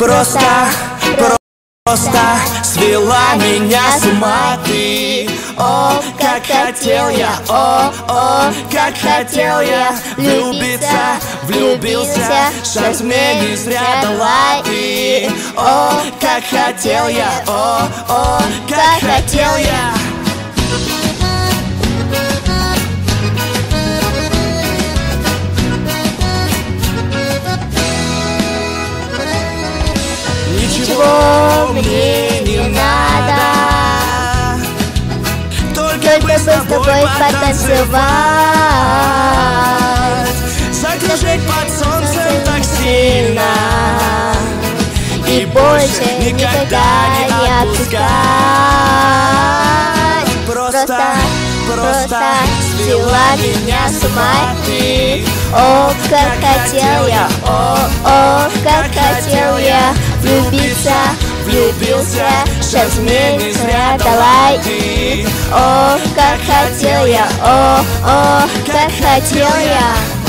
Просто, просто свела меня с ума. Ты О, как хотел я, о, о, как хотел я Влюбиться, влюбился, шанс мне не зря дала ты. О, как хотел я, о, о, как мне не надо. Только бы с тобой потанцевать. Закружить под солнцем так сильно. И больше никогда не отпускать. Просто, Просто свела меня с ума ты. О, как хотел я, о, о, как хотел я Влюбиться, влюбился, шанс мне не зря дала и О, как хотел я, о, о, как хотел я